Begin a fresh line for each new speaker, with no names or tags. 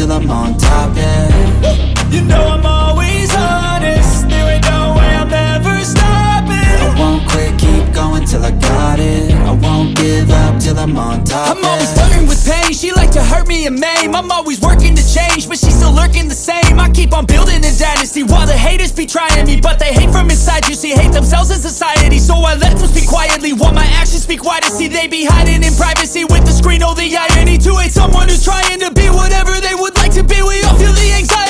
till I'm on top, yeah.
You know I'm I'm
on top,
I'm always flirting with pain. She like to hurt me and maim. I'm always working to change, but she's still lurking the same. I keep on building a dynasty while the haters be trying me, but they hate from inside. You see, hate themselves in society, so I let them speak quietly while my actions speak wider. See, they be hiding in privacy with the screen. Oh, the irony to hate someone who's trying to be whatever they would like to be. We all feel the anxiety.